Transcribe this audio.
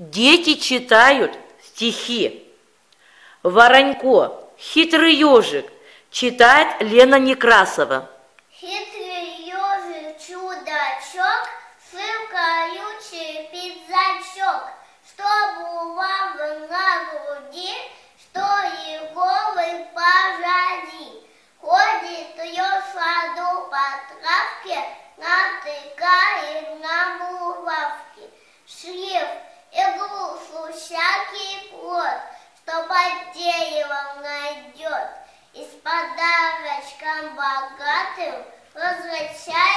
Дети читают стихи. Воронько, хитрый ежик, читает Лена Некрасова. Хитрый ежик, чудачок, Сыл колючий пиджачок, Чтобы вам на груди, Что Егоры позади. Ходит ее в саду по травке, Натыкает Что под деревом найдет, И с подарочком богатым Возвращается.